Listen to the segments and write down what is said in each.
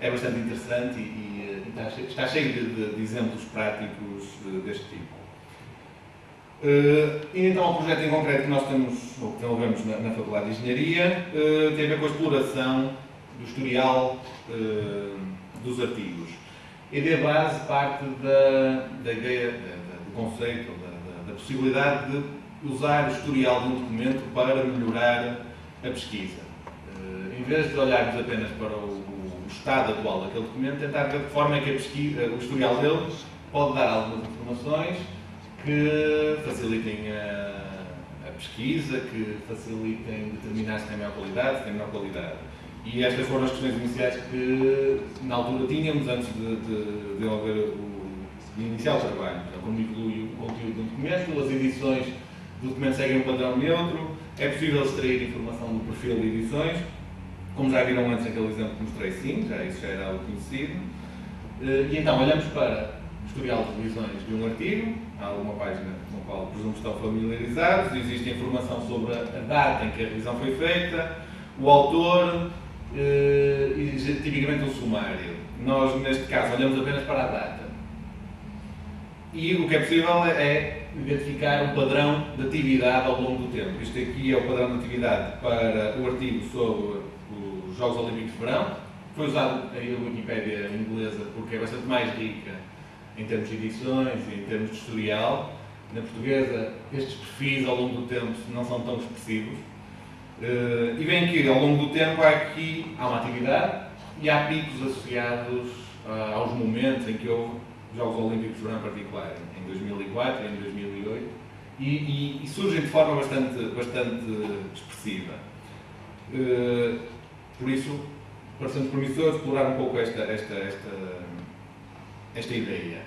é bastante interessante e, e, e está, cheio, está, cheio, de, de, de exemplos práticos deste tipo. Uh, e então o projeto em concreto que nós temos, ou que desenvolvemos na, na Faculdade de Engenharia, uh, tem a ver com a exploração do historial uh, dos artigos. A ideia base parte da, da ideia, da, do conceito, da, da, possibilidade de usar o historial de um documento para melhorar a pesquisa. em vez de olharmos apenas para o, o, estado atual daquele documento, tentar ver de forma que pesquisa, o historial dele pode dar algumas informações que facilitem a, a, pesquisa, que facilitem determinar se tem maior qualidade, se tem menor qualidade. E estas foram as questões iniciais que na altura tínhamos antes de, de, de o, de iniciar o trabalho. Então, como evolui o conteúdo do documento, as edições do documento seguem um padrão neutro, é possível extrair informação do perfil de edições, como já viram antes naquele exemplo que mostrei sim, já isso já era algo conhecido. Eh, e então olhamos para historial de revisões de um artigo, há uma página com a qual presumo estão familiarizados, existe informação sobre a data em que a revisão foi feita, o autor eh, e tipicamente um sumário. Nós, neste caso, olhamos apenas para a data. E o que é possível é identificar um padrão de atividade ao longo do tempo. Isto aqui é o padrão de atividade para o artigo sobre os Jogos Olímpicos de Verão. Foi usado aí a Wikipédia inglesa porque é bastante mais rica em termos de edições e em termos de historial. Na portuguesa, estes perfis ao longo do tempo não são tão expressivos. Uh, e bem que ao longo do tempo há aqui há uma atividade e há picos associados uh, aos momentos em que houve Jogos Olímpicos de Verão particular, em 2004 e em 2008, e, e, e, surgem de forma bastante, bastante expressiva. Por isso, parece-nos promissor explorar um pouco esta, esta, esta esta ideia.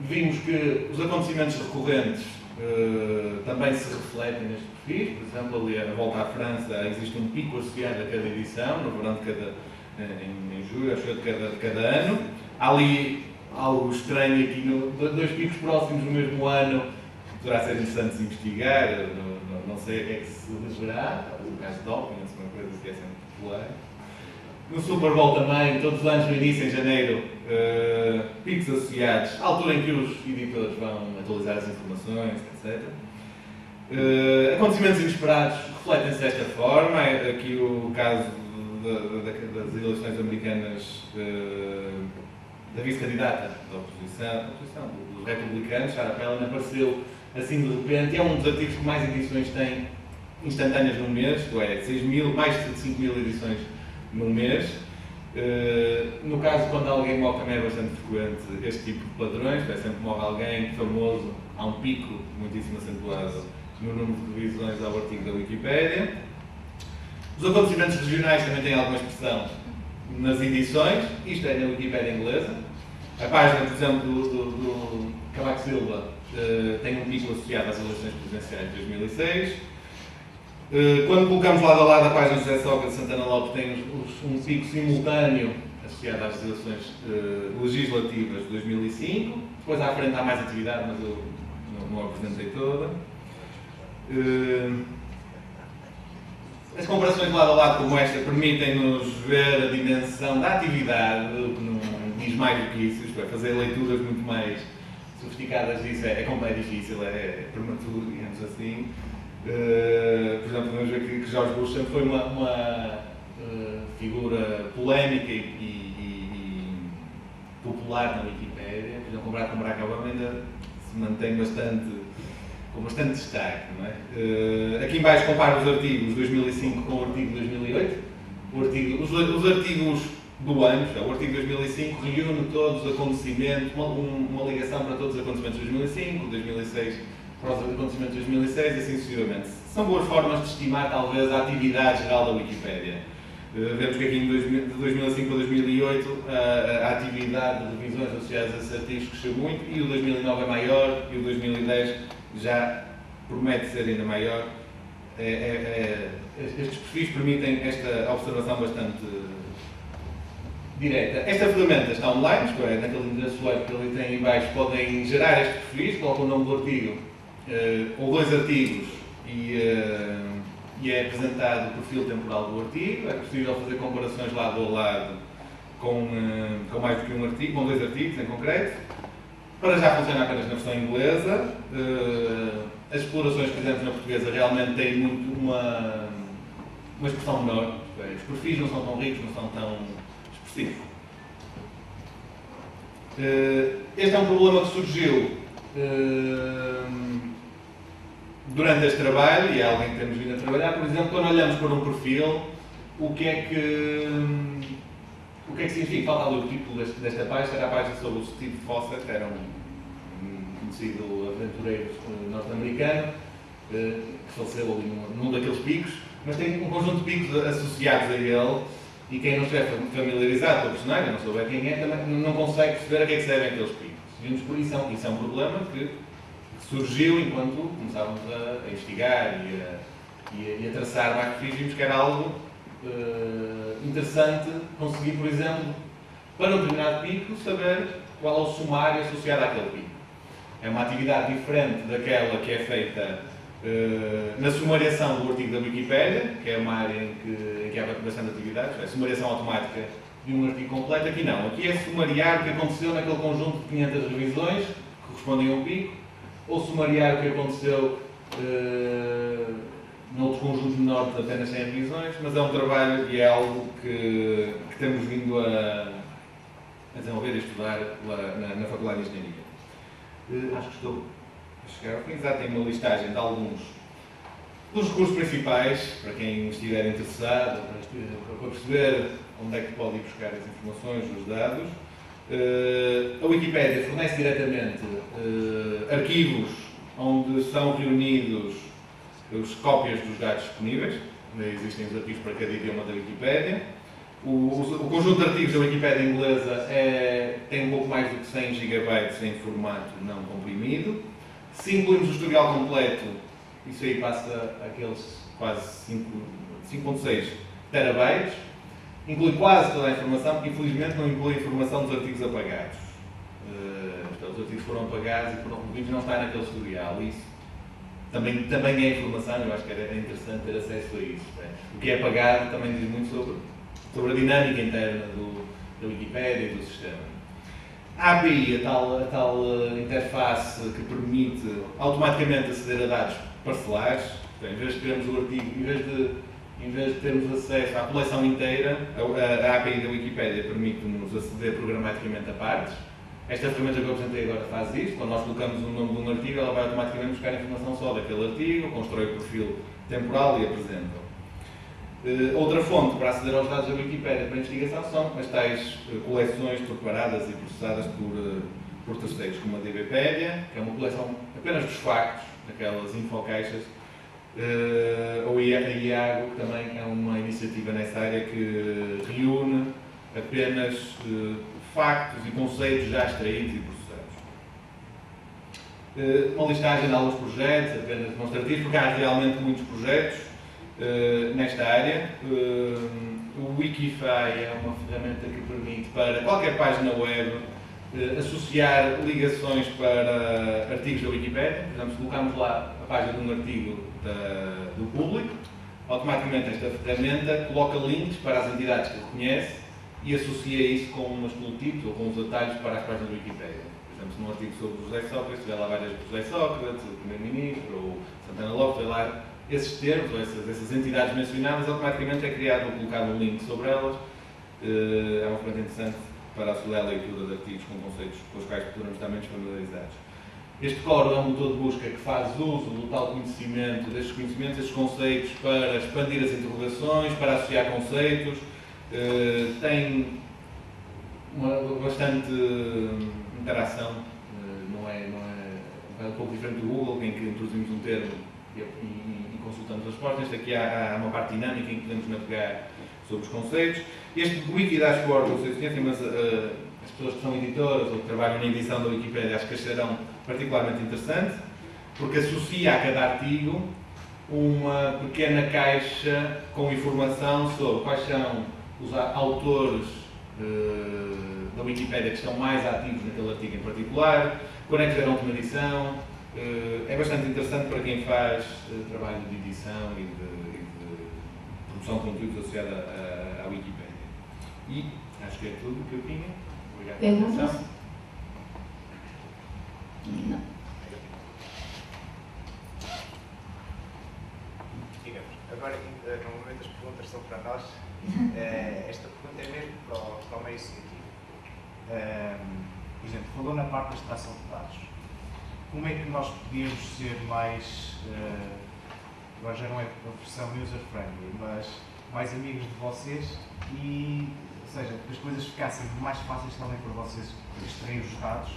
Vimos que os acontecimentos recorrentes uh, também se refletem neste perfil, por exemplo, ali a volta à França existe um pico associado a cada edição, no verão de cada, eh, em, em julho, acho de cada, de cada ano. Há ali algo estranho aqui, no, dois picos próximos no mesmo ano, poderá ser interessante se investigar, não, não, não sei o que é que se reverá, o caso de Dawkins, uma coisa que é sempre No Super Bowl também, todos os anos no início, em janeiro, uh, picos associados, à altura em que os editores vão atualizar as informações, etc. Uh, eh, acontecimentos inesperados refletem-se desta forma. É aqui o caso das eleições americanas uh, da vice-candidata da oposição, da oposição, dos republicanos, Sarah Palin, apareceu assim de repente. É um dos artigos que mais edições tem instantâneas num mês, isto é, 6 mil, mais de 5 mil edições num mês. Uh, no caso, quando alguém morre, também é bastante frequente este tipo de padrões. É sempre morre alguém famoso, há um pico muitíssimo acentuado no número de revisões ao artigo da Wikipédia. Os acontecimentos regionais também têm alguma expressão nas edições, isto é na Wikipédia inglesa. A página, por exemplo, do, do, do Cavaco Silva uh, tem um pico associado às eleições presidenciais de 2006. Eh, quando colocamos lado a lado a página de José Sócrates Santana Lopes, tem um pico simultâneo associado às eleições uh, legislativas de 2005. Depois à frente há mais atividade, mas eu não, a apresentei toda. Uh, as comparações lado a lado como esta permitem-nos ver a dimensão da atividade, o que não diz mais do que isso, isto é, fazer leituras muito mais sofisticadas disso é, é, é difícil, é, é prematuro, digamos assim. Uh, por exemplo, vamos ver que, que Jorge Bush sempre foi uma, uma uh, figura polémica e, e, e, popular na Wikipédia. Por exemplo, comparado com Barack Obama ainda se mantém bastante, com bastante destaque. É? Uh, aqui embaixo comparo os artigos de 2005 com o artigo de 2008. O artigo, os, os artigos do ano, o artigo de 2005 reúne todos os acontecimentos, uma, uma ligação para todos os acontecimentos de 2005, 2006 para os acontecimentos de 2006 e assim sucessivamente. São boas formas de estimar, talvez, a atividade geral da Wikipédia. Uh, vemos que aqui em 2000, de 2005 a 2008 uh, a atividade de revisões associadas a artigos cresceu muito e o 2009 é maior e o 2010 já promete ser ainda maior. É, é, é, estes perfis permitem esta observação bastante direta. Esta ferramenta está online, é, naquele endereço web que ali tem em baixo, podem gerar estes perfis, colocam o nome do artigo uh, ou dois artigos e, uh, e, é apresentado o perfil temporal do artigo. É possível fazer comparações lado a lado com, eh, com mais do que um artigo, com dois artigos em concreto. Para já funciona apenas na versão inglesa. Eh, as explorações fizemos na portuguesa realmente têm muito uma, uma expressão menor. Os perfis não são tão ricos, não são tão expressivos. Este é um problema que surgiu durante este trabalho, e é alguém que temos vindo a trabalhar, por exemplo, quando olhamos para um perfil, o que é que, o que, é que significa? Falta ali o título deste, desta página, era a página sobre o Steve Fawcett, era um, um conhecido aventureiro norte-americano, eh, que faleceu ali num, num daqueles picos, mas tem um conjunto de picos associados a ele, e quem não estiver familiarizado com o personagem, não souber quem é, também não consegue perceber a que é que se devem aqueles picos. E isso é isso é um problema que surgiu enquanto começávamos a, investigar e a, e, a, e a, traçar macrofis, vimos que era algo uh, interessante conseguir, por exemplo, para um determinado pico, saber qual é o sumário associado àquele pico. É uma atividade diferente daquela que é feita uh, na sumariação do artigo da Wikipédia, que é uma área em que, em que há bastante atividades, é a sumariação automática de um artigo completo. Aqui não, aqui é sumariar o que aconteceu naquele conjunto de 500 revisões que correspondem ao pico ou sumariar o que aconteceu uh, noutros conjuntos menores de apenas 100 revisões, mas é um trabalho e é algo que, que temos vindo a, a desenvolver e estudar na, na Faculdade de Engenharia. Uh, acho que estou a chegar ao fim. Já tenho uma listagem de alguns dos recursos principais, para quem estiver interessado, para perceber onde é que pode ir buscar as informações, os dados. Uh, a Wikipédia fornece diretamente uh, arquivos onde são reunidos as cópias dos dados disponíveis. Existem os arquivos para cada idioma da Wikipédia. O, o, o, conjunto de artigos da Wikipédia inglesa é, tem um pouco mais do que 100 GB em formato não comprimido. Se incluímos o historial completo, isso aí passa aqueles quase 5.6 terabytes inclui quase toda a informação, porque infelizmente não inclui a informação dos artigos apagados. Portanto, os artigos foram apagados e foram removidos, não está naquele historial. Isso também, também é informação, eu acho que era interessante ter acesso a isso. Né? O que é apagado também diz muito sobre, sobre a dinâmica interna do, da Wikipédia e do sistema. A API, a tal, a tal uh, interface que permite automaticamente aceder a dados parcelares, em vez de termos o artigo, em vez de em vez de termos acesso à coleção inteira, a, a API da Wikipédia permite-nos aceder programaticamente a partes. Esta ferramenta que eu apresentei agora faz isso. Quando nós colocamos o nome de um artigo, ela vai automaticamente buscar informação só daquele artigo, constrói o perfil temporal e apresenta. Uh, outra fonte para aceder aos dados da Wikipédia para investigação são as tais uh, coleções preparadas e processadas por, uh, por terceiros, como a DBpedia, que é uma coleção apenas dos factos, aquelas infocaixas Uh, ou a IAGO, também é uma iniciativa nessa área que reúne apenas uh, factos e conceitos já extraídos e processados. Uh, uma listagem de alguns projetos, apenas demonstrativos, porque há realmente muitos projetos nesta área. o Wikify é uma ferramenta que permite para qualquer página web associar ligações para artigos da Wikipédia. Por exemplo, se colocarmos lá a página de um artigo da, do público, automaticamente esta ferramenta coloca links para as entidades que reconhece e associa isso com umas logotipos ou com os atalhos para as páginas do Wikipedia. Por exemplo, num artigo sobre José Sócrates, tiver lá várias José Sócrates, o Primeiro-Ministro, ou Santana Lopes, lá esses termos, ou essas, essas entidades mencionadas, automaticamente é criado ou colocado um link sobre elas. Eh, é uma ferramenta interessante para a leitura de artigos com conceitos com os quais poderemos estar menos familiarizados. Este código é um motor de busca que faz uso do tal conhecimento, destes conhecimentos, destes conceitos, para expandir as interrogações, para associar conceitos. Uh, tem uma, bastante interação, uh, não, é, não é, é um pouco diferente do Google, em que introduzimos um termo e, e, e consultamos as respostas. Este aqui há, há, uma parte dinâmica em que podemos navegar sobre os conceitos. Este Wiki Dashboard, vocês conhecem, mas uh, as pessoas que são editoras ou que trabalham na edição da Wikipedia acho que acharão particularmente interessante, porque associa a cada artigo uma pequena caixa com informação sobre quais são os autores uh, da Wikipédia que estão mais ativos naquele artigo em particular, quando é que fizeram a última edição. Uh, é bastante interessante para quem faz trabalho de edição e de, de conteúdos associado à, à Wikipédia. E Acho que é tudo o que eu tinha. Obrigado Perguntas? pela atenção. Não. Digamos, agora eh, no momento as perguntas são para nós. Eh, esta pergunta é mesmo para o, para o meio científico. Ehm, por exemplo, falou na parte da extração de dados. Como é que nós podíamos ser mais, eh, agora já não é a versão user-friendly, mas mais amigos de vocês e, ou seja, que as coisas ficassem mais fáceis também para vocês extrair os dados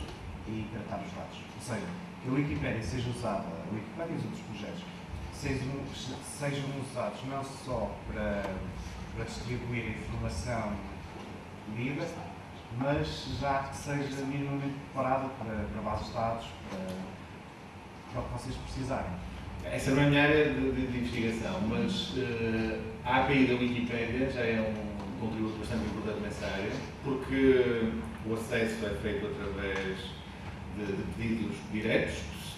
e tratar os dados. Ou seja, que a Wikipédia seja usada, a Wikipédia e os outros projetos, sejam, sejam usados não só para, para distribuir informação lida, mas já que seja minimamente preparada para, para bases de dados, para, para o que vocês precisarem. Essa não é a minha área de, de- de investigação, mas eh, a API da Wikipédia já é um contributo bastante importante nessa área, porque o acesso é feito através de, de pedidos diretos,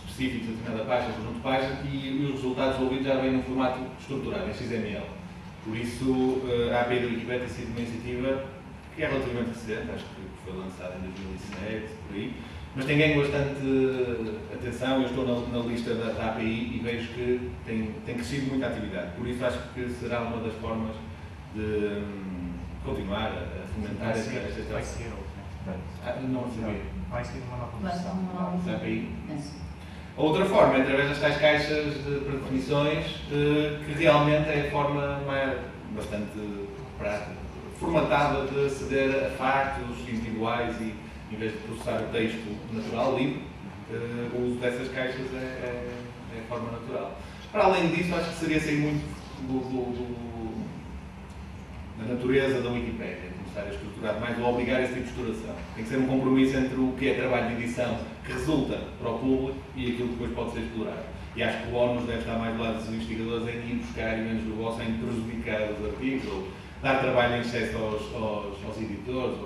específicos de determinada página, conjunto de páginas, e os resultados ouvidos já vêm num formato estruturado, em XML. Por isso, eh, a API da Wikipédia tem sido uma iniciativa que é relativamente recente, acho que foi lançada em 2017, por aí, mas tem ganho bastante atenção. Eu estou na, na lista da, da API e vejo que tem, tem crescido muita atividade. Por isso, acho que será uma das formas de hum, continuar a fomentar Vai esta, ser outra. Ah, não sabia. Vai ser uma nova Vai ser versão. uma nova Da API. A outra forma é através das tais caixas de predefinições, eh, que realmente é a forma mais, bastante prática, formatada de aceder a factos individuais e, em vez de processar o texto natural, livre, eh, o uso dessas caixas é, é- é a forma natural. Para além disso, acho que seria sair muito do, do- do- da natureza da Wikipédia, começar a estruturar mais ou obrigar esse tipo de estruturação. Tem que ser um compromisso entre o que é trabalho de edição que resulta para o público e aquilo que depois pode ser explorado. E acho que o ONU deve estar mais do lado dos investigadores em ir buscar e menos do vosso em prejudicar os artigos ou dar trabalho em excesso aos, aos, aos editores,